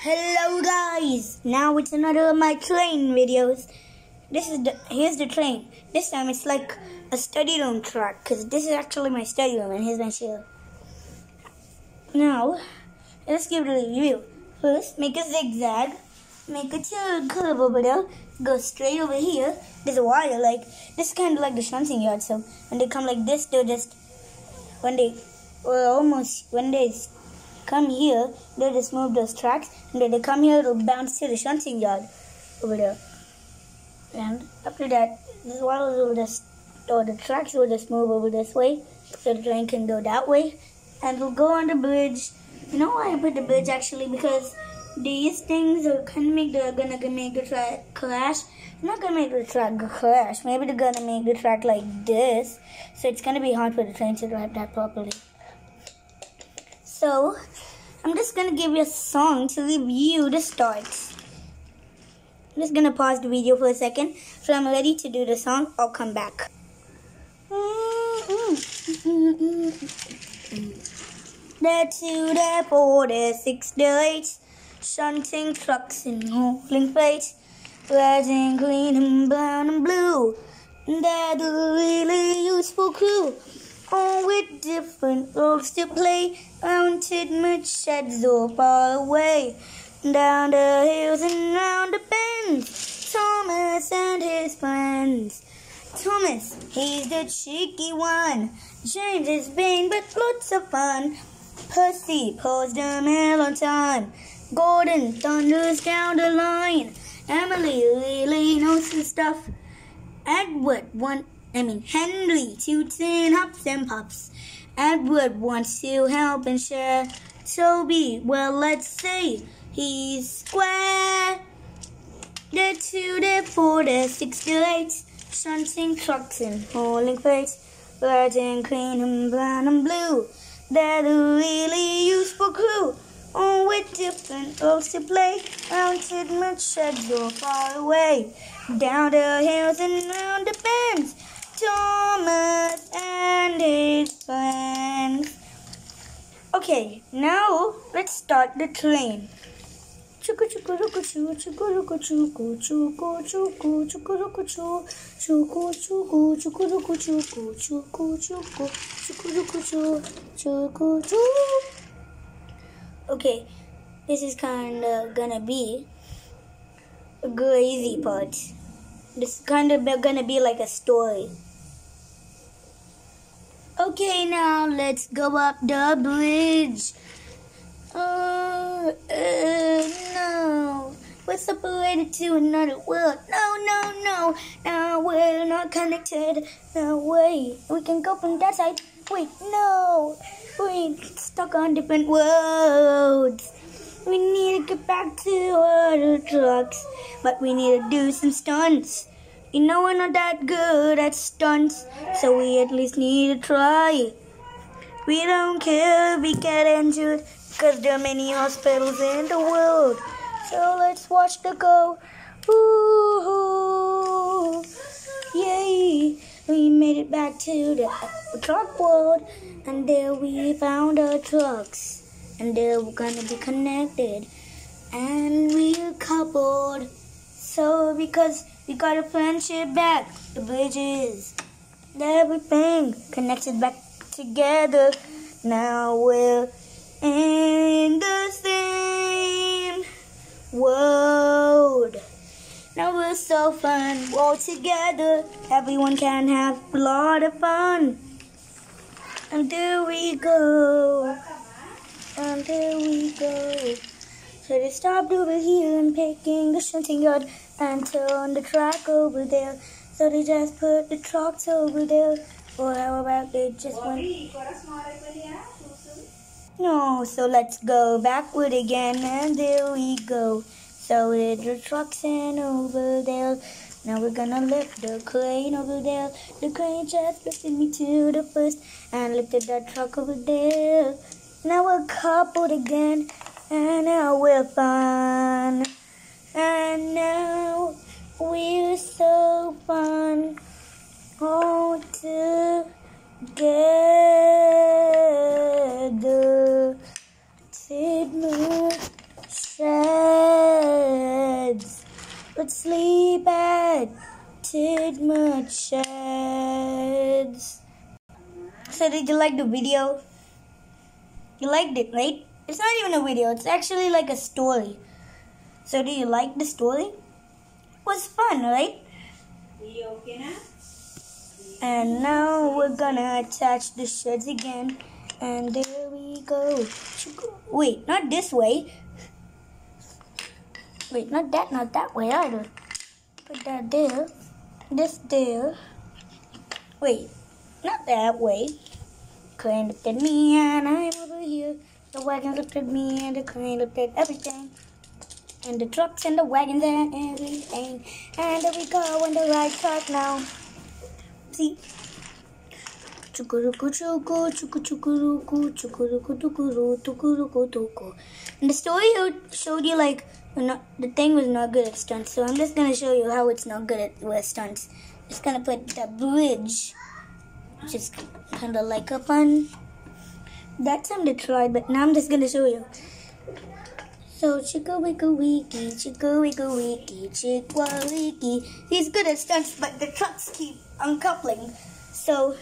Hello guys! Now it's another of my train videos. This is the here's the train. This time it's like a study room track because this is actually my study room and here's my chair. Now let's give it a review. First, make a zigzag, make a curve over there, go straight over here. There's a wire like this is kind of like the shunting yard. So when they come like this, they'll just when they well almost when they come here, they'll just move those tracks, and then they come here to bounce to the shunting yard over there. And after that, the wires will just, or the tracks will just move over this way, so the train can go that way, and we'll go on the bridge. You know why I put the bridge actually? Because these things are gonna make the gonna make the track crash. They're not gonna make the track crash. Maybe they're gonna make the track like this, so it's gonna be hard for the train to drive that properly. So, I'm just gonna give you a song to review the starts. I'm just gonna pause the video for a second. So I'm ready to do the song. I'll come back. The two, the four, the six, the eight, shunting trucks and hauling freight, red and green and brown and blue. They're the really useful crew all with different roles to play. Mounted much sheds so far away. Down the hills and round the bends, Thomas and his friends. Thomas, he's the cheeky one. James is vain but lots of fun. Percy pulls the mail on time. Gordon thunders down the line. Emily really knows her stuff. Edward one I mean Henry toots and hops and pops. Edward wants to help and share. Toby, well let's say he's square. The two, the four, the six, the eight, shunting trucks and hauling freight, red and green and brown and blue. They're the really useful crew, all with different roles to play. Mounted much so far away, down the hills and round the bends. Thomas and his friends. Okay, now let's start the train. Chuku chuku chuku ruku chuku chuku chuku chuku ruku chu chuku chuku chuku ruku chuku chuku chuku chuku ruku chu chuku chu. Okay, this is kind of gonna be a crazy part. This is kind of gonna be like a story. Okay, now let's go up the bridge. Oh, uh, no. We're separated to another world. No, no, no. Now we're not connected. No way. We can go from that side. Wait, no. We're stuck on different worlds. We need to get back to our trucks, but we need to do some stunts. You know we're not that good at stunts, so we at least need to try. We don't care if we get injured, cause there are many hospitals in the world. So let's watch the go. Ooh, yay! We made it back to the truck world, and there we found our trucks, and they're gonna be connected, and we're coupled. So because we got a friendship back. The bridges, everything connected back together. Now we're in the same world. Now we're so fun, all together. Everyone can have a lot of fun. And there we go. And there we go. So they stopped over here and picking the shunting yard and turn the track over there. So they just put the trucks over there. Or how about they just went... No, so let's go backward again and there we go. So the trucks in over there. Now we're gonna lift the crane over there. The crane just lifted me to the first and lifted that truck over there. Now we're coupled again and now we're fine. And now we're so fun all together. Tidmouth Let's sleep at Tidmouth Sheds. So did you like the video? You liked it, right? It's not even a video, it's actually like a story. So do you like the story? It was fun, right? And now we're gonna attach the sheds again. And there we go. Wait, not this way. Wait, not that, not that way either. Put that there. This there. Wait, not that way. Looked at me and I'm over here. The wagon looked at me and the crane looked at everything. And the trucks and the wagons and everything. And there we go on the right track now. See? Chukuruku chuku, chuku chukuruku, chukuruku tukuru, tukuruku tuku. And the story showed you like not, the thing was not good at stunts. So I'm just gonna show you how it's not good at with stunts. Just gonna put the bridge, just kind of like a fun. That's to try, but now I'm just gonna show you. So chicka wicka wiki, chicka wicka wiki, chicka wiki. He's good at stunts, but the trucks keep uncoupling. So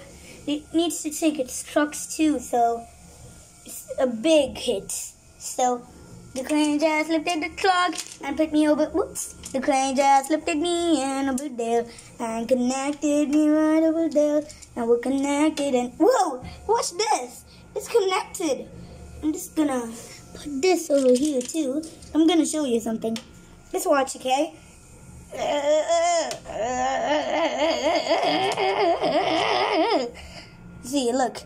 it needs to take its trucks too. So it's a big hit. So the crane just lifted the truck and put me over. Whoops. The crane just lifted me and over there and connected me right over there. And we're connected and whoa! What's this? It's connected. I'm just gonna put this over here too. I'm gonna show you something. Just watch, okay? See, look.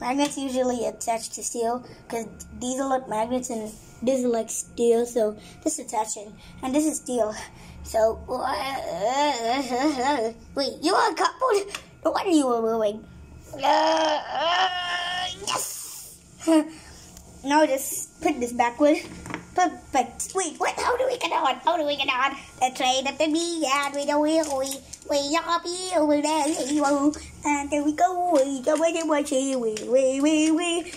Magnets usually attach to steel because these are like magnets and this is like steel. So this is attaching and this is steel. So wait, you are coupled? What are you doing? yes. now just put this backward. Perfect. Wait, what? How do we get on? How do we get on? The train at the beyond with the wheel. We we are be over there. And there we go. We go wait and watch it. We we we we.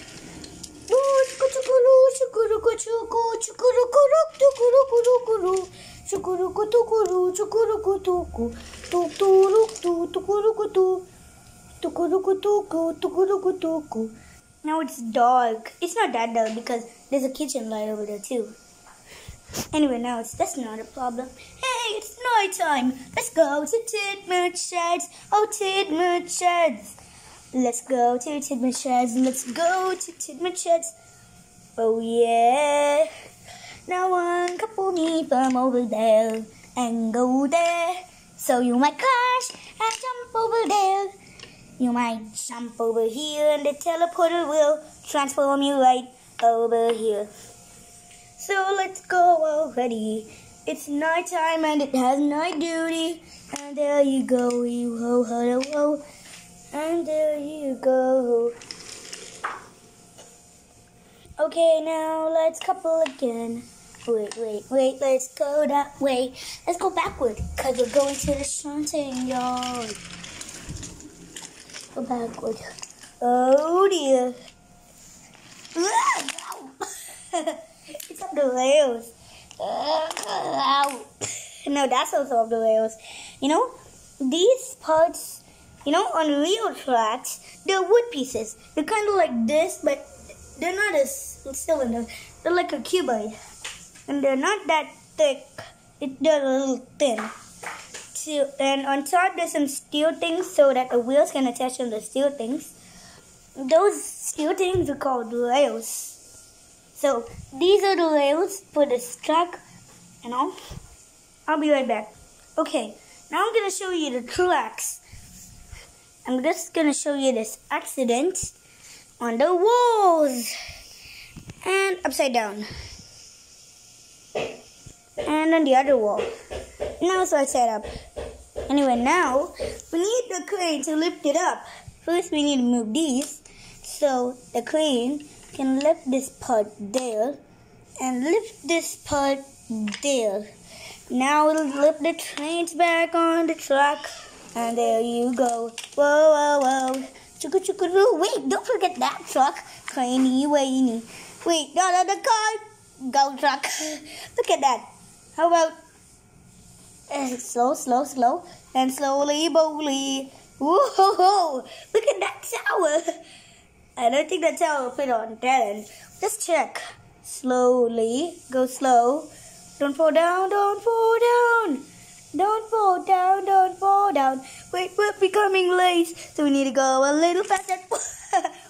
Now it's dark. It's not that dark because there's a kitchen light over there too. Anyway, now it's that's not a problem. Hey, it's night time. Let's go to Tidmouth Sheds. Oh, Tidmouth Sheds. Let's go to Tidmouth Sheds. Let's go to Tidmouth Sheds. Oh yeah. Now uncouple me from over there and go there. So you might crash and jump over there. You might jump over here and the teleporter will transform you right over here. So let's go already. It's night time and it has night duty. And there you go, you ho ho ho. And there you go. Okay, now let's couple again. Wait, wait, wait, let's go that way. Let's go backward, because we're going to the shunting yard. Backward. Oh dear. it's up the rails. no, that's also up the rails. You know, these parts, you know, on real tracks, they're wood pieces. They're kind of like this, but they're not a cylinder. They're like a cuboid. And they're not that thick. they're a little thin. So, and on top there's some steel things so that the wheels can attach on the steel things. Those steel things are called rails. So these are the rails for this truck and all. I'll be right back. Okay, now I'm gonna show you the tracks. I'm just gonna show you this accident on the walls and upside down and on the other wall. Now it's all set up. Anyway, now we need the crane to lift it up. First, we need to move these so the crane can lift this part there and lift this part there. Now it'll lift the trains back on the track. And there you go. Whoa, whoa, whoa. Chugga chugga doo. Wait, don't forget that truck. Craney, wainy. Wait, no, no, the car. Go truck. Look at that. How about And slow, slow, slow. And slowly, bowly. Whoa! Look at that tower. I don't think the tower will fit on Darren. Just check. Slowly. Go slow. Don't fall down, don't fall down. Don't fall down, don't fall down. Wait, we're becoming late, so we need to go a little faster.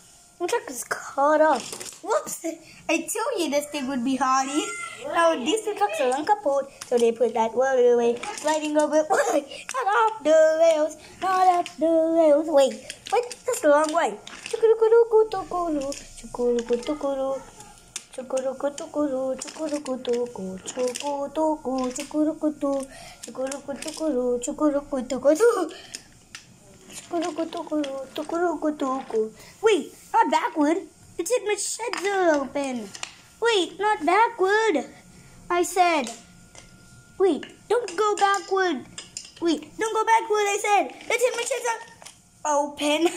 My truck is caught up. Whoops! I told you this thing would be hardy. Now these two trucks are on kaput, so they put that wheel away, sliding over. not off the rails, not off the rails. Wait, wait, that's the wrong way. Chukurukuruku tukuru, chukuruku tukuru. Chukuruku tukuru, chukuruku tuku, chukutuku, chukuruku tu, chukuruku tukuru, chukuruku tukuru. Wait, not backward. It said my sheds are open. Wait, not backward. I said. Wait, don't go backward. Wait, don't go backward. I said. Let's hit my sheds are open.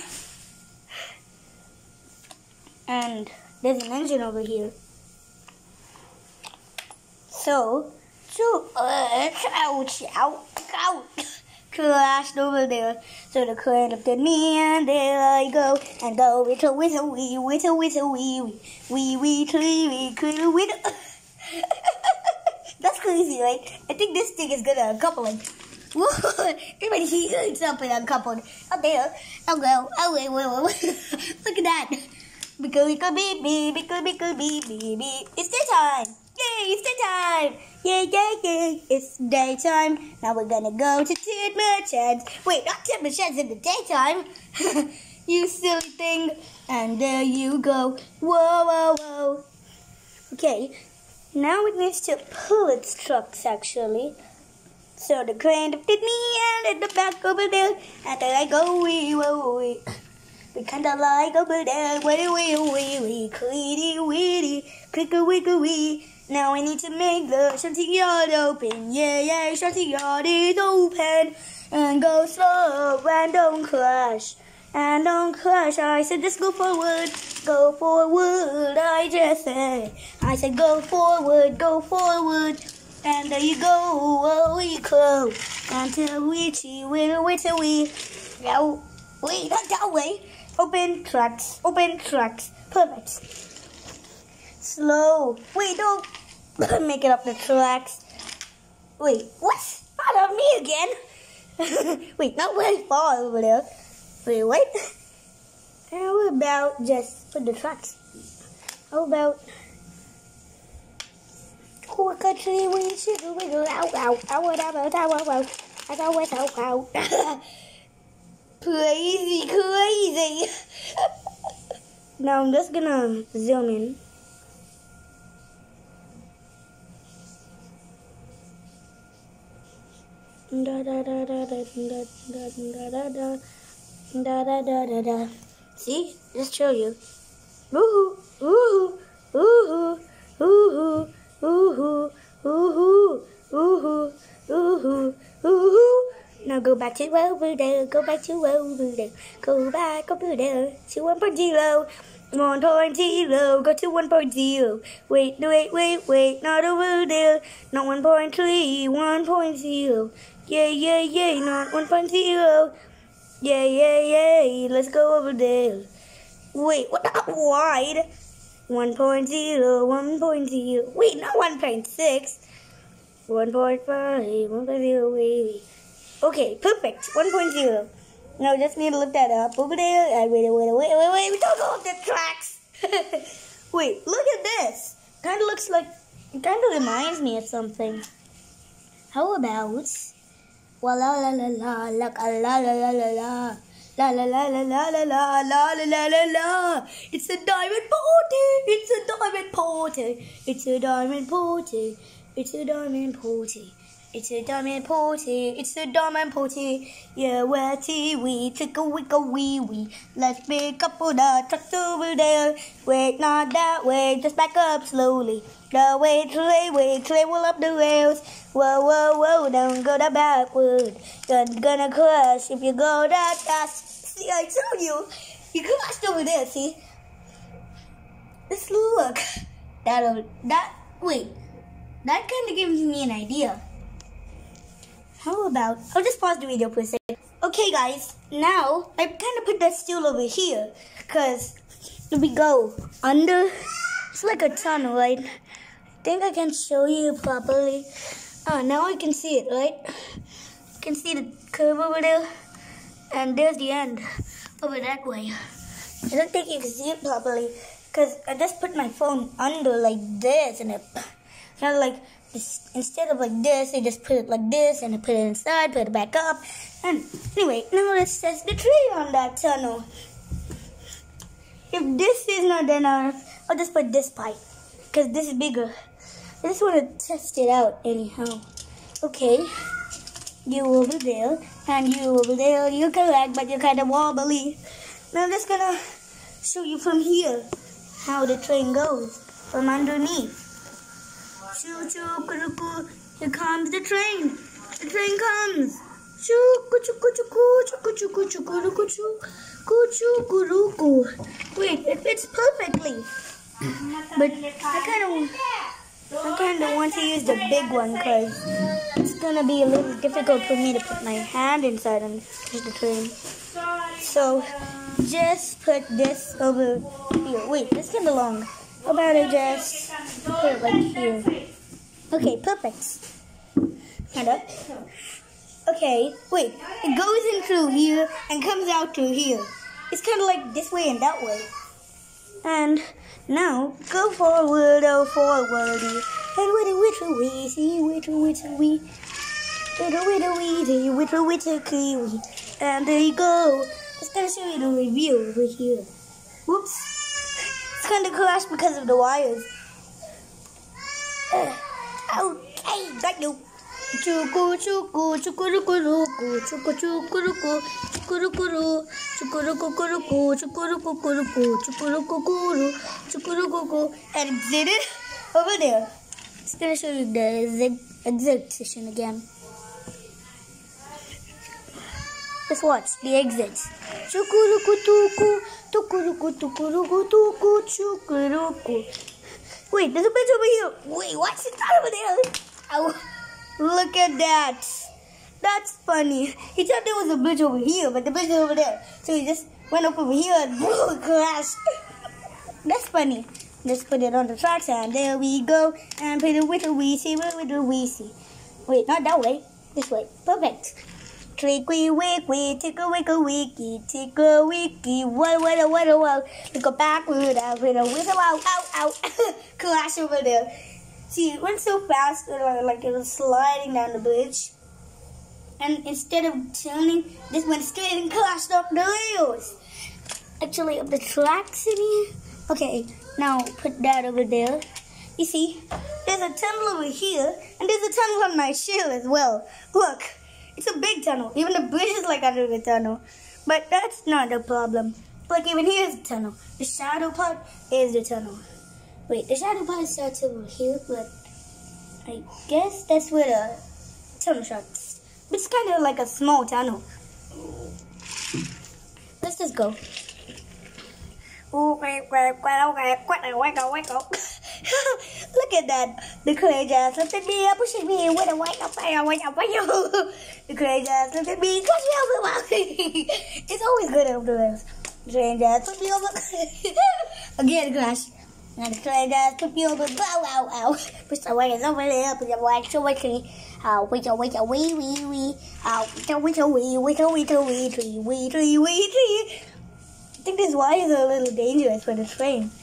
and there's an engine over here. So, so, uh, ouch, ouch, ouch crashed over there. So the looked at me and there I go and go with a with a wee with a with a wee wee wee wee wee That's crazy, right? I think this thing is gonna uncouple it. Everybody sees something uncoupled. Up there. I'll go. Oh wait, wait, wait. Look at that. Because we could be, be, because we could be, be, be. It's daytime. Yay, it's daytime. Yay, yay, yay. It's daytime. Now we're gonna go to Tidmouth Sheds. Wait, not Tidmouth Sheds in the daytime. you silly thing. And there you go. Whoa, whoa, whoa. Okay, now it needs to pull its trucks actually. So the crane lifted me and at the back over there. And there I go, wee, whoa, wee. We kinda like over there, wee, wee, wee, wee, cleety, weedy, click a wiggle wee. Now we need to make the shunting yard open. Yeah, yeah, shunting yard is open. And go slow and don't crash. And don't crash. I said just go forward. Go forward. I just said. I said go forward. Go forward. And there you go. Oh, we close. Until we see. Wait, wait till we. No. Wait, not that way. Open tracks. Open tracks. Perfect slow. Wait, don't make it up the tracks. Wait, what? Not on me again. Wait, not I fall over there. Wait, what? How about just put the tracks? How about Core country we should wiggle out out out out out Crazy crazy Now I'm just gonna zoom in da da da da da da da da da da da da da da See? Just show you. Woohoo! Woohoo! Woohoo! Woohoo! Woohoo! Woohoo! Woohoo! Woohoo! Woohoo! Now go back to over there, go back to over there, go back over there to 1.0, 1.0, go to 1.0. Wait, wait, wait, wait, not over there, not 1.3, 1.0. Yeah, yeah, yeah, not 1.0. Yeah, yeah, yeah, let's go over there. Wait, what? Not wide. 1.0, 1.0. Wait, not 1.6. 1.5, 1.0, wait. Okay, perfect. 1.0. Now just need to look that up over there. Wait, wait, wait, wait, wait, wait. We don't go up the tracks. wait, look at this. Kind of looks like, kind of reminds me of something. How about La la la la la la la la la la la. La la la la la la la la la la la la. It's a diamond party. It's a diamond party. It's a diamond party. It's a diamond party. It's a diamond party. It's a diamond party. Yeah, where tea we take a wick a wee wee. Let's pick up all the trucks over there. Wait, not that way. Just back up slowly. The way, way, way, way, will up the rails. Whoa, whoa, whoa, don't go that backward. You're gonna crash if you go that fast. See, I told you. You crashed over there, see? Let's look. That'll, that, wait. That kind of gives me an idea. How about, I'll just pause the video for a second. Okay guys, now I kind of put that stool over here because we go under, it's like a tunnel, right? I think I can show you properly. Oh, now I can see it, right? You can see the curve over there and there's the end over that way. I don't think you can see it properly because I just put my phone under like this and it kind of like instead of like this, they just put it like this and put it inside, put it back up. And anyway, now let's test the tree on that tunnel. If this is not enough, I'll just put this pipe because this is bigger. I just want to test it out anyhow. Okay, you over there and you over there. You're correct, but you're kind of wobbly. Now I'm just gonna show you from here how the train goes from underneath. Choo choo choo Here comes the train. The train comes. Choo choo choo choo choo choo choo choo choo choo choo Wait, it fits perfectly. But I kind of I kind of want to use the big one because it's gonna be a little difficult for me to put my hand inside and push the train. So just put this over here. Wait, this can of long. How about I just put it like here? Okay, perfect. Kinda. Okay, wait. It goes in through here and comes out through here. It's kind of like this way and that way. And now go forward, oh forwardy. And with a whittle weezy, whittle whittle wee. Whittle whittle weezy, whittle whittle kiwi. And there you go. Gonna show you the review over here. Whoops. It's kind of crashed because of the wires. Okay, got you. Chuku chuku chukurukuruku chuku chukuruku chukurukuru chukurukukuruku chukurukukuruku chukurukukuru chukurukuku and exited over there. It's gonna show you the exit session again. Let's watch the exits. Chukurukutuku tukuruku tukuruku tuku chukuruku. Wait, there's a bridge over here. Wait, what's it over there? Oh. Look at that. That's funny. He thought there was a bridge over here, but the bridge is over there. So he just went up over here and boom, crashed. That's funny. Just put it on the tracks and there we go. And put it with a wee see, with a wee. Wait, not that way. This way. Perfect. Tricky wicky, tickle wickle wiki, tickle wiki, what what what what, look a backward out with a whistle out, out, out, clash over there. See, it went so fast that uh, like it was sliding down the bridge. And instead of turning, this went straight and crashed up the rails. Actually, up the tracks in here. Okay, now put that over there. You see, there's a tunnel over here, and there's a tunnel on my shell as well. Look, it's a big tunnel. Even the bridge is like under the tunnel. But that's not a problem. Like even here's the tunnel. The shadow part is the tunnel. Wait, the shadow part starts over here, but I guess that's where the tunnel starts. It's kind of like a small tunnel. Let's just go. Look at that. The crazy ass looked at me, pushing me with a white up, white up, The crazy ass looked at me, push me over. it's always good over there. The crazy ass took me over. Again, crash. And the clay does put you over, bow, ow, ow. Push the is over there, put the white so much. Ow, wait, wait, wee, wee, wee. Ow, wait, oh, wait, oh, wee, wait, oh, wait, oh, wee, tree, wee, tree, wee, tree. I think these wires are a little dangerous for the train.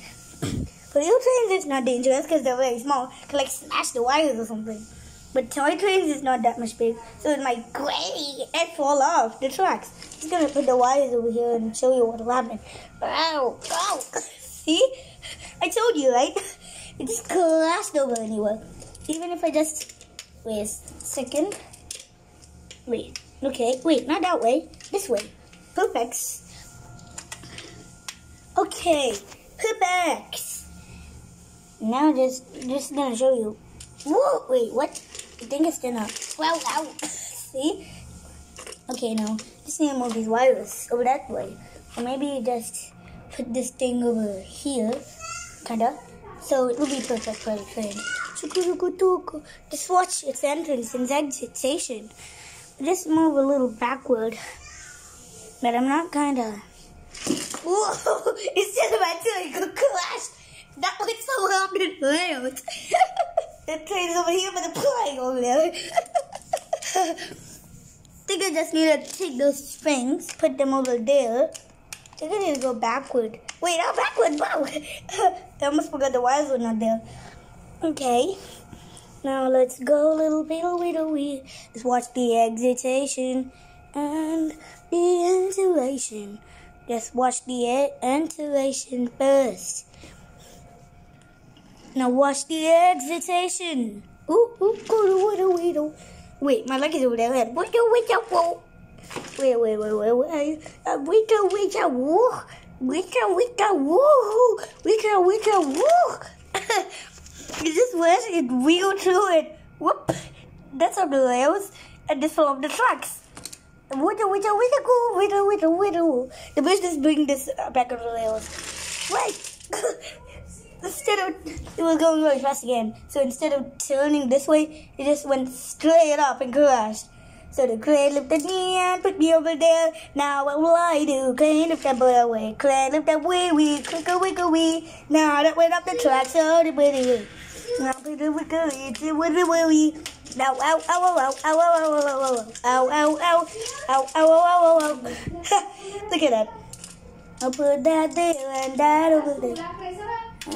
For little trains, it's not dangerous because they're very small. Can like smash the wires or something. But toy trains is not that much big, so it might gray and fall off the tracks. I'm just gonna put the wires over here and show you what'll happen. Ow, ow. See? I told you, right? It just crashed over anywhere. Even if I just... Wait a second. Wait. Okay. Wait, not that way. This way. Perfect. Okay. Perfect. Now just just gonna show you. Whoa! Wait, what? I think it's gonna. Wow! Wow! See? Okay, now just need to move these wires over that way, or maybe just put this thing over here, kinda. So it will be perfect for the train. Just watch its entrance and exit station. just move a little backward. But I'm not kinda. Whoa! Instead of tail, could crash. That went so hard and loud. the train's over here, but the plane over there. Think I just need to take those springs, put them over there. I think I need to go backward. Wait, not backward, wow. I almost forgot the wires were not there. Okay. Now let's go, little little little wee. Let's watch the excitation and the insulation. Just watch the insulation first. Now watch the excitation. Ooh, ooh, ooh, ooh, ooh, ooh. Wait, my is over there. Wait, wait, wait, wait, wait, wait, wait, wait. Wait, wait, wait, woo. Wait, wait, woo. Wait, wait. It just went, it wheeled through it. Whoop! That's on the rails, and this off the tracks. Whittle, whittle, whittle, go, whittle, whittle, whittle. The business bring this back on the rails. Wait! instead of, it was going really fast again. So instead of turning this way, it just went straight up and crashed. So the crane lifted me and put me over there. Now what will I do? Crane lift that boy away. Crane lift that wee wee. Clickle wickle wee. Now that went up the track, so the wee now ow, ow, ow, ow, ow, ow, ow, ow, ow, ow, ow, ow, ow, ow. Look at that. I'll put that there and that over there.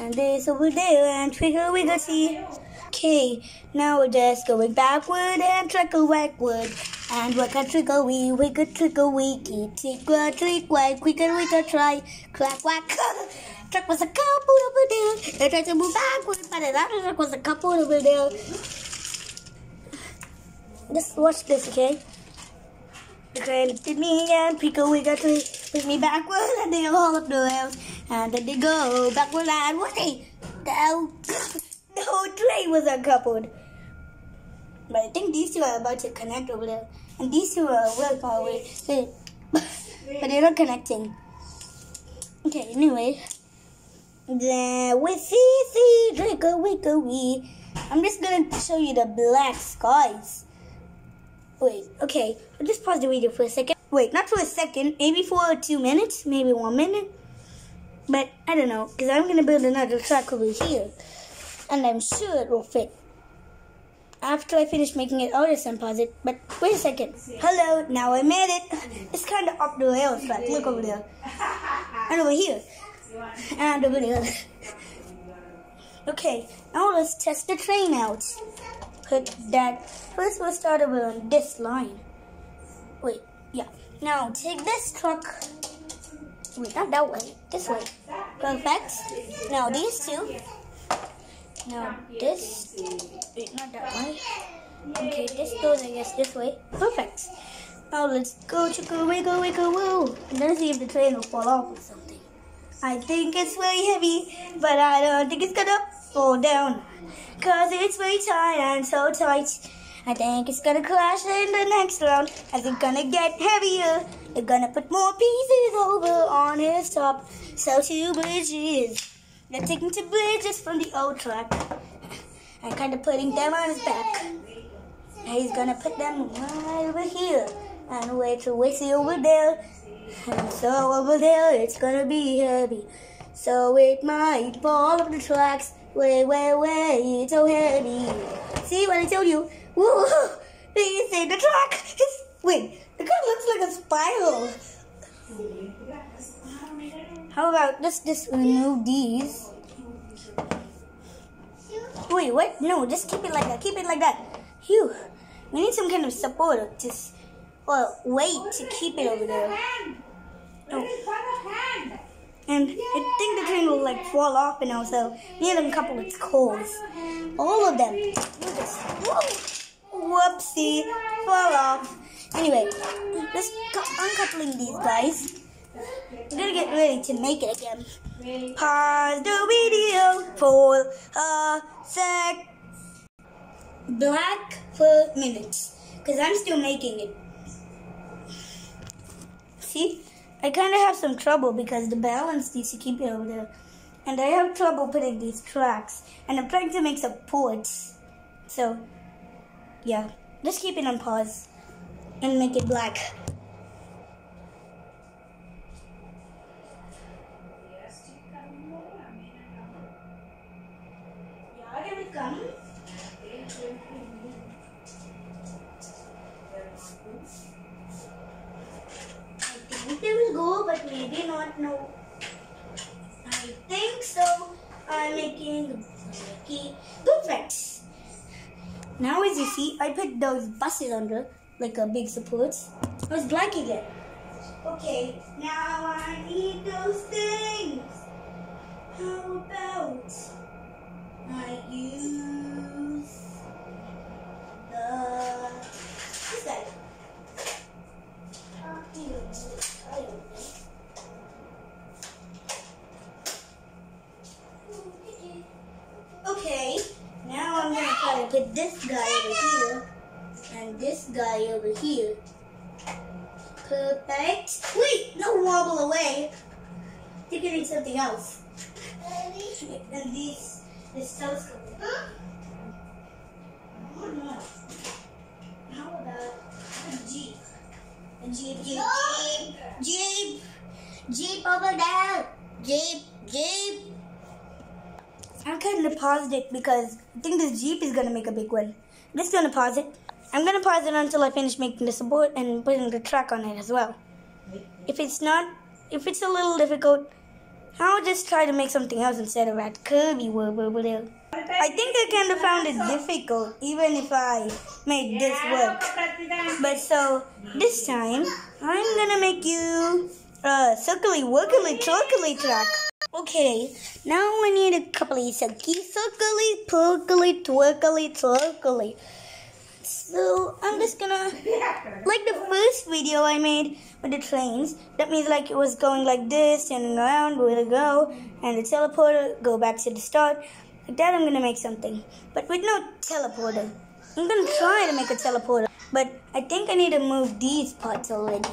And this over there and twinkle wiggle see. Okay, now we're just going backward and trickle backward. And we trickle wee, we could trickle wee, tick a trick whack, we can try, clack whack. Truck was a couple over there. They tried to move backward, but another truck was a couple over there. Just watch this, okay? The train lifted me and Pico we got to push me backward and they all up the rails. And then they go backward and what they? The, the whole train was uncoupled. But I think these two are about to connect over there. And these two are well far away. So, but they're not connecting. Okay, anyway. Then we see, see, drink a week a wee. I'm just gonna show you the black skies. Wait, okay. I'll just pause the video for a second. Wait, not for a second. Maybe for two minutes. Maybe one minute. But I don't know. Because I'm to build another track over here. And I'm sure it will fit. After I finish making it, I'll just unpause it. But wait a second. Hello, now I made it. It's kind of up the rails but Look over there. And over here. And over there. Okay, now let's test the train out put that. First we'll start on this line. Wait, yeah. Now take this truck. Wait, not that way. This way. Perfect. Now these two. Now this. Wait, not that way. Okay, this goes, I guess, this way. Perfect. Now let's go chicka wiggle wiggle woo. And then see if the train will fall off or something. I think it's very heavy, but I don't think it's gonna fall down. Cause it's very tight and so tight. I think it's gonna crash in the next round as it's gonna get heavier. They're gonna put more pieces over on his top. So two bridges. They're taking two bridges from the old track and kind of putting them on his back. And he's gonna put them right over here and wait to Wixie over there. So over there it's gonna be heavy. So it might fall off the tracks Way, way, way, it's so heavy. See what I told you? Woo! They say the truck. It's, wait, the car looks like a spiral. How about let's just remove these? Wait, what? No, just keep it like that. Keep it like that. Phew. We need some kind of support to, well, weight to keep it over there. Oh. And I think the train will like fall off and also need a couple of coals. All of them. Whoopsie. Fall off. Anyway, let's uncoupling these guys. We're gonna get ready to make it again. Pause the video for a sec. Black for minutes. Because I'm still making it. See? I kind of have some trouble because the balance needs to keep it over there. And I have trouble putting these tracks. And I'm trying to make some ports. So, yeah. Just keep it on pause. and make it black. Come. Go, but maybe not. No. I think so. I'm making key perfect. Now, as you see, I put those buses under like a big support. It was black again. Okay, now I need those things. How about I use the this guy? I don't know. Okay, now I'm gonna put this guy over here and this guy over here. Perfect. Wait, no wobble away. I need something else. And these, this telescope. No. How about a jeep? A jeep, jeep, jeep, jeep, jeep over there. Jeep, jeep. I'm kind of paused it because I think this Jeep is gonna make a big one. I'm just gonna pause it. I'm gonna pause it until I finish making the support and putting the track on it as well. If it's not, if it's a little difficult, I'll just try to make something else instead of that curvy word. I think I kind of found it difficult, even if I made this work. But so this time, I'm gonna make you a circly, workily, twerkily track. Okay, now we need a couple of sucky, circly, perkly, twerkly, twerkly. So I'm just gonna, like the first video I made with the trains, that means like it was going like this, turning around, where to go, and the teleporter, go back to the start. Like that I'm gonna make something, but with no teleporter. I'm gonna try to make a teleporter, but I think I need to move these parts already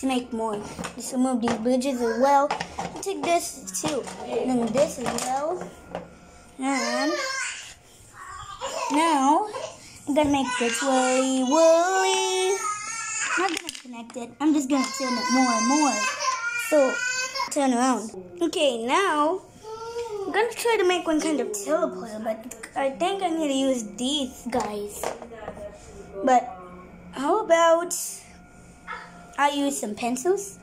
to make more. Just remove these bridges as well. Take this too. And then this as well. And now I'm gonna make this whirly whirly. I'm not gonna connect it. I'm just gonna turn it more and more. So turn around. Okay, now I'm gonna try to make one kind of teleporter, but I think I need to use these guys. But how about I use some pencils?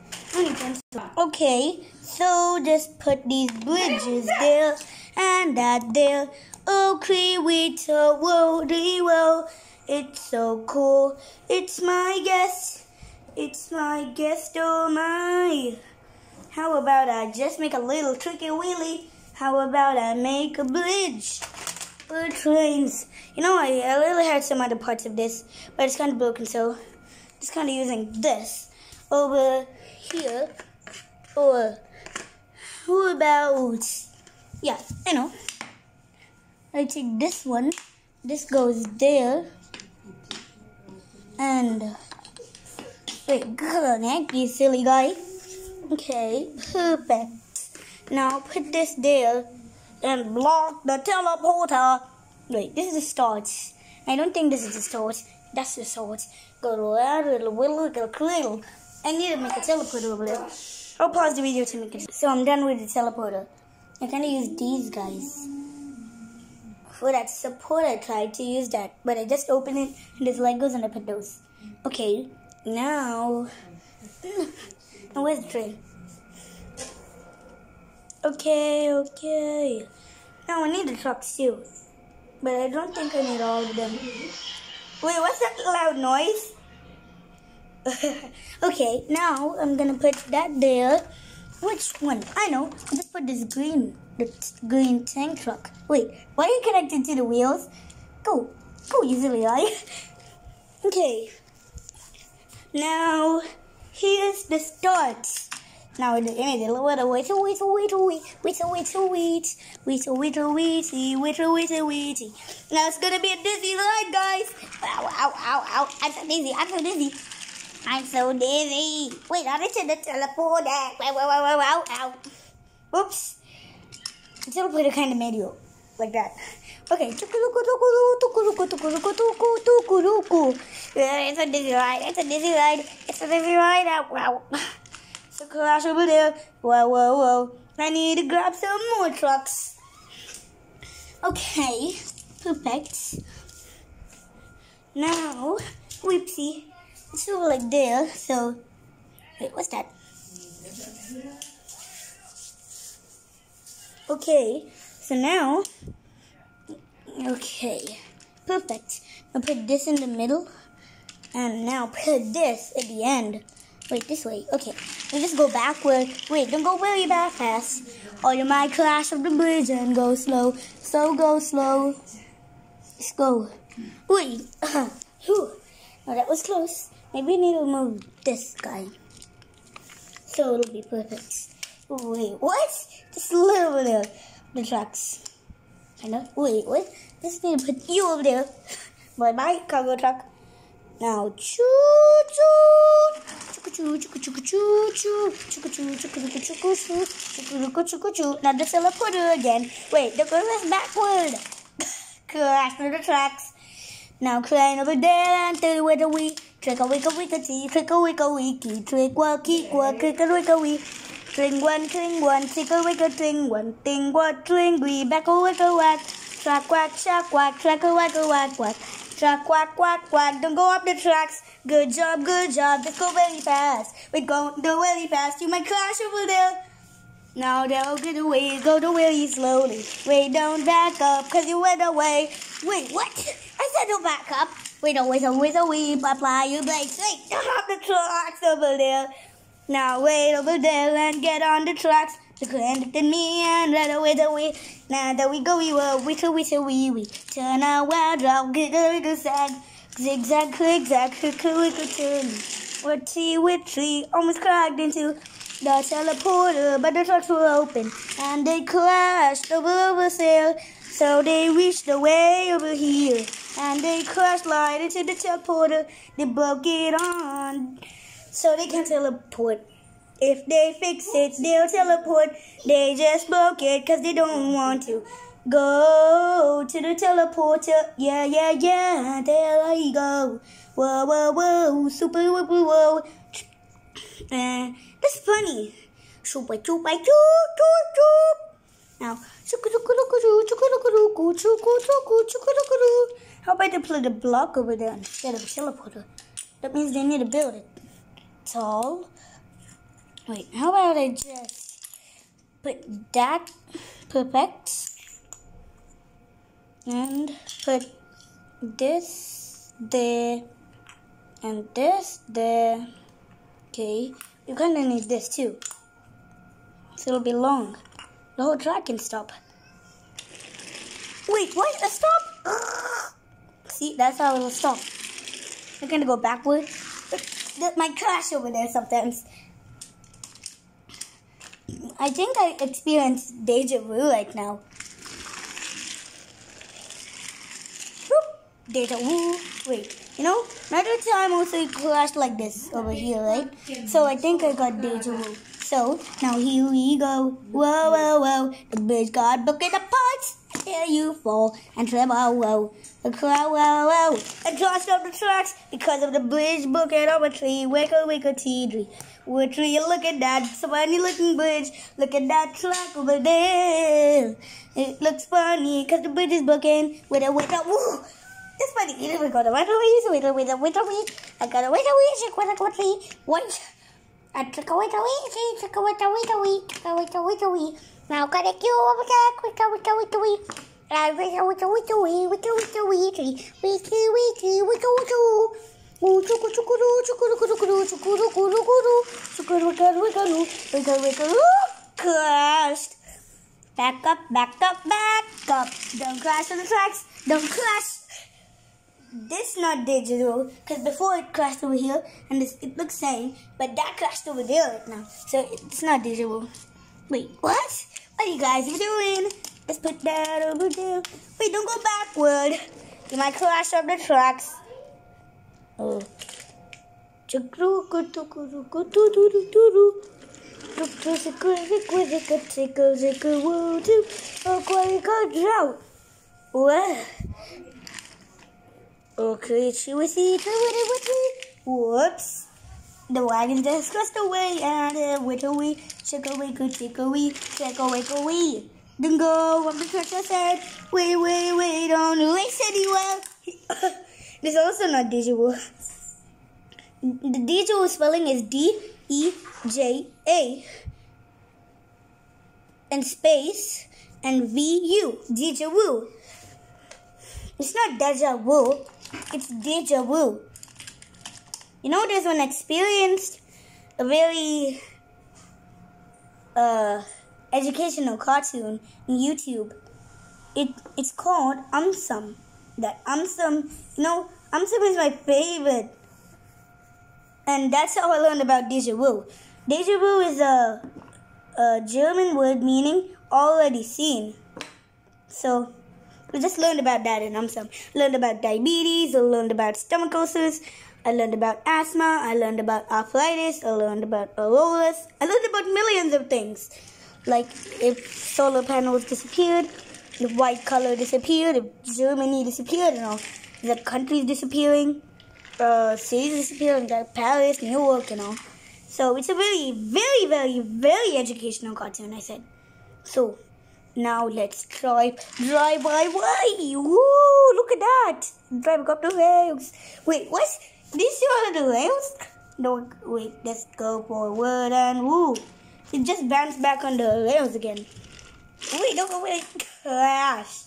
Okay, so just put these bridges there and that there. Okay, we to worldy well. It's so cool. It's my guess. It's my guess, oh my. How about I just make a little tricky wheelie? How about I make a bridge for trains? You know, I, I really had some other parts of this, but it's kind of broken, so just kind of using this over here. Or who about? Yeah, I know. I take this one. This goes there. And wait, connect eh? you silly guy. Okay, perfect. Now put this there and block the teleporter. Wait, this is the start. I don't think this is the start. That's the little. I need to make a teleporter over there. I'll pause the video to make it. So I'm done with the teleporter. I kind of use these guys. For that support, I tried to use that, but I just opened it and there's Legos and I put those. Okay, now. Now where's the train? Okay, okay. Now I need the trucks too. But I don't think I need all of them. Wait, what's that loud noise? okay, now I'm gonna put that there. Which one? I know. I'll just put this green, the green tank truck. Wait, why are you connected to the wheels? Go, go, silly guy. okay. Now, here's the start. Now the image a little a wait wait a wait a wait wait a wait a wait Now it's gonna be a dizzy ride, guys. Ow ow ow ow! I'm so dizzy. I'm so dizzy. I'm so dizzy. Wait, I need the teleporter. Wow wow wow wow ow. Oops. The teleporter kind of made you like that. Okay. It's a dizzy ride. It's a dizzy ride. It's a dizzy ride. Wow. A crash over there. Whoa, whoa, whoa. I need to grab some more trucks. Okay. Perfect. Now, whoopsie. It's over like there. So, wait, what's that? Okay. So now, okay. Perfect. I'll put this in the middle. And now put this at the end. Wait, this way. Okay. Now just go backward. Wait, don't go really that fast. Or you might crash off the bridge and go slow. So go slow. Let's go. Wait. Oh, that was close. Maybe we need to move this guy. So it'll be perfect. Wait, what? Just a little bit of the tracks. I know. Wait, what? Just need to put you over there. Bye bye, cargo truck. Now, choo choo, choo choo choo choo choo choo choo choo choo choo. Now the teleporter again. Wait, the girl is backward. Crash through the tracks. Now crying over there and through with a wee. Trick a wick a wick a tee, trick a wick a wicky, trick wa keek wa, trick a wick a wee. Tring one, tring one, tick a wick a tring one, ting what tring wee, back a wick a whack. Track whack, shack whack, track a whack a whack whack. Track quack, quack, whack, don't go up the tracks. Good job, good job, just go really fast. We go the really fast, you might crash over there. Now they'll get away, go the really slowly. Wait, don't back up, cause you went away. Wait, what? I said don't back up. Wait, always, always, always, blah, you like, wait, stop the tracks over there. Now wait over there and get on the tracks. The grand than me and right away the way. Now that we go, we will we whistle, wee wee. Turn our wild drop, a little sag. Zigzag, click, zag, click, click, turn. Witchy, witchy, almost cracked into the teleporter, but the trucks were open and they crashed over over sail. So they reached the way over here and they crashed right into the teleporter. They broke it on so they can teleport. If they fix it, they'll teleport. They just broke it because they don't want to. Go to the teleporter. Yeah, yeah, yeah. There you go. Whoa, whoa, whoa. Super, whoa, whoa, whoa. And eh, that's funny. Super, super, choo, choo. Now, how about they put a block over there instead of a teleporter? That means they need to build it tall. Wait, how about I just put that perfect and put this there and this there. Okay, you're gonna need this too. So it'll be long. The whole track can stop. Wait, what? Stop? See, that's how it'll stop. I'm gonna go backwards. Might crash over there sometimes. I think I experience deja vu right now. Deja vu. Wait, you know, another time also crashed like this over here, right? So I think I got deja vu. So now here we go. Whoa, whoa, whoa. The bridge got broken apart till you fall and tremble. A crow, whoa, whoa, and tossed up the tracks because of the bridge broken on a tree. Wicker, wicker, tea tree. What tree you looking at? that funny looking bridge. Look at that track over there. It looks funny because the bridge is broken. with a wicker. Woo! It's funny. You know, we got a wicker, wicker, wicker, wicker, wicker. I got a wicker, wicker, wicker, wicker, wicker, wicker, I took away the week, she took away the week, the week, took away the week, the week. Now gotta do over there, quick, quick, quick, quick. Crashed. Back up, back up, back up. Don't crash on the tracks. Don't crash. This not digital because before it crashed over here and this, it looks same, but that crashed over there right now. So it's not digital. Wait, what? What you guys doing let's put that over there wait don't go backward you might crash up the tracks oh? Okay. Crazy with see, with me. Whoops. The wagon just crossed away and it. Check away, good, away, go away. Then go, what the princess said. Wait, wait, wait, don't waste anywhere. this is also not digital. The digital spelling is D E J A and space and V U. Deja vu. It's not deja vu, it's deja vu. You know, there's one experienced a very uh, educational cartoon on YouTube. It it's called Umsum. That Umsum, you know, Umsum is my favorite and that's how I learned about deja vu. Deja vu is a, a German word meaning already seen. So we just learned about that in UMSUM. Learned about diabetes, learned about stomach ulcers, I learned about asthma, I learned about arthritis, I learned about auroras, I learned about millions of things. Like if solar panels disappeared, if white color disappeared, if Germany disappeared, and all the countries disappearing uh, cities disappearing like Paris, New York, you know. So it's a very, very, very, very educational cartoon, I said. So now let's try drive by way. Woo! Look at that! Driving up the rails. Wait, this? Your the rails? No, wait. Let's go forward and woo! It just bounced back on the rails again. Wait, don't go wait. Crash.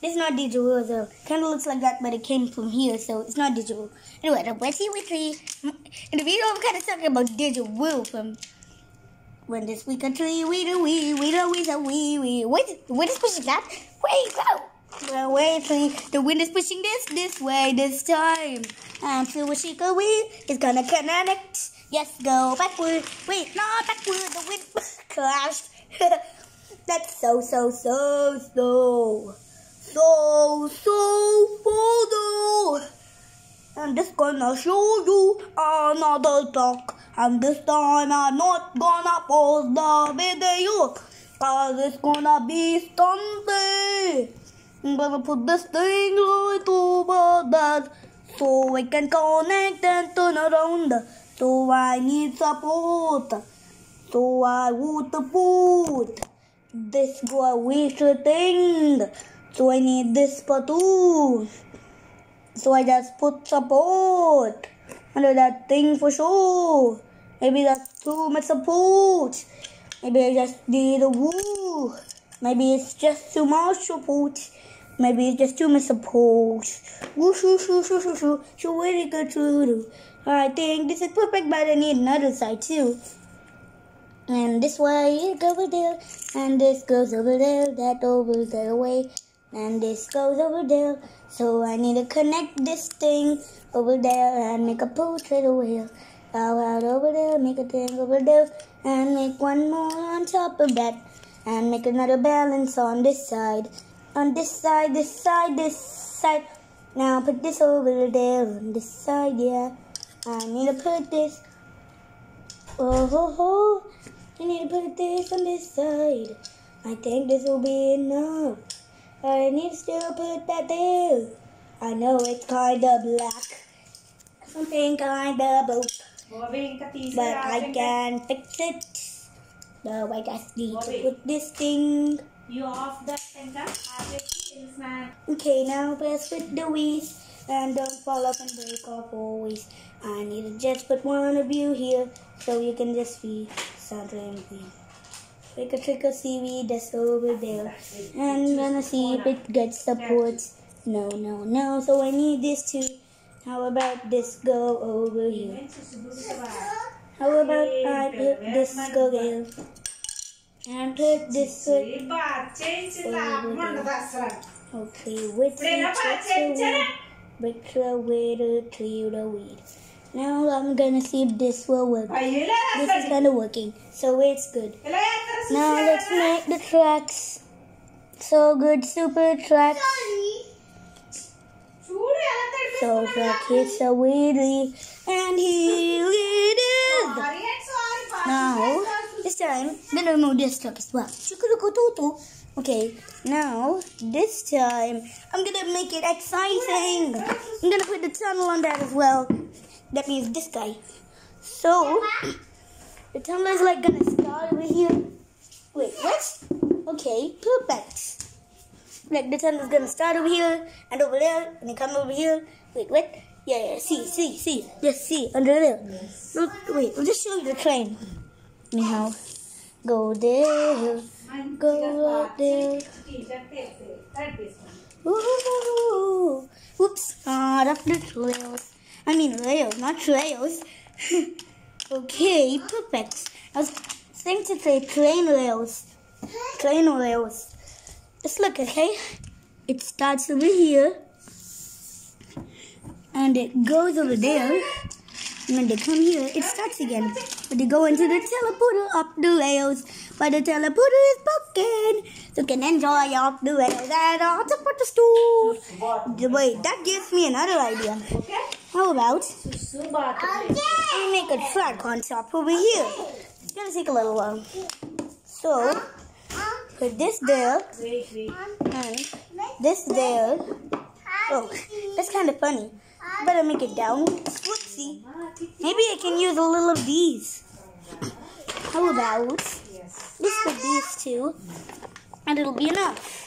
This is not digital. The candle looks like that, but it came from here, so it's not digital. Anyway, the Wetty Weekly. In the video, I'm kind of talking about digital from when this week a tree, we do we, we do we, so we, we. Wait, the is pushing that. Wait, go. Well, wait, tree. The wind is pushing this, this way, this time. And to a chica we is gonna connect. Yes, go backward. Wait, not backward. The wind crashed. That's so, so, so, so so, so photo. I'm just gonna show you another talk. And this time I'm not gonna pause the video. Cause it's gonna be Sunday. I'm gonna put this thing right over there. So I can connect and turn around. So I need support. So I would put this wish thing. So I need this two. So I just put support under that thing for sure. Maybe that's too much support. Maybe I just need a woo. Maybe it's just too much support. Maybe it's just much support. Woo shoo shoo shoo shoo shoo. Shoo very good shoo I think this is perfect, but I need another side too. And this way it over there, and this goes over there, that over there way and this goes over there. So I need to connect this thing over there and make a portrait of whale. Bow out over there, make a thing over there, and make one more on top of that, and make another balance on this side, on this side, this side, this side. Now put this over there on this side, yeah. I need to put this. Oh ho ho! I need to put this on this side. I think this will be enough. I need to still put that there. I know it's kinda black. Something kinda blue. But I can fix it. No, I just need to put this thing. You off the finger. Okay, now press with the wheels. And don't fall off and break off always. I need to just put one of you here so you can just and Queen. Trick or trick or seaweed that's over there. And gonna see if it gets support. No, no, no. So I need this too. How about this go over here? How about I put this go there? And put this foot Okay, which the the way to clear the weed. Now I'm gonna see if this will work. This is kinda working, so it's good. Now let's make the tracks. So good, super tracks. So track hits a wheelie, and here it is. Now, this time, I'm gonna remove this truck as well. Okay, now this time I'm gonna make it exciting. I'm gonna put the tunnel on that as well. That means this guy. So the tunnel is like gonna start over here. Wait, what? Okay, perfect. Like the tunnel is gonna start over here and over there, and then come over here. Wait, what? Yeah, yeah. See, see, see. Just see under there. Look, wait. I'll just show you the train. Anyhow, go there, go up there. Ooh, whoops, not up the trails. I mean rails, not trails. okay, perfect. I was thinking to say train rails. Train rails. Just look, okay? It starts over here. And it goes over there. When they come here, it starts again. But they go into the teleporter up the rails. But the teleporter is broken. So you can enjoy up the rails at our teleporter store. Wait, that gives me another idea. How about we make a track on top over here? It's gonna take a little while. So, put this there and this there. Oh, that's kind of funny. Better make it down. Whoopsie. Maybe I can use a little of these. How about just put these two, and it'll be enough.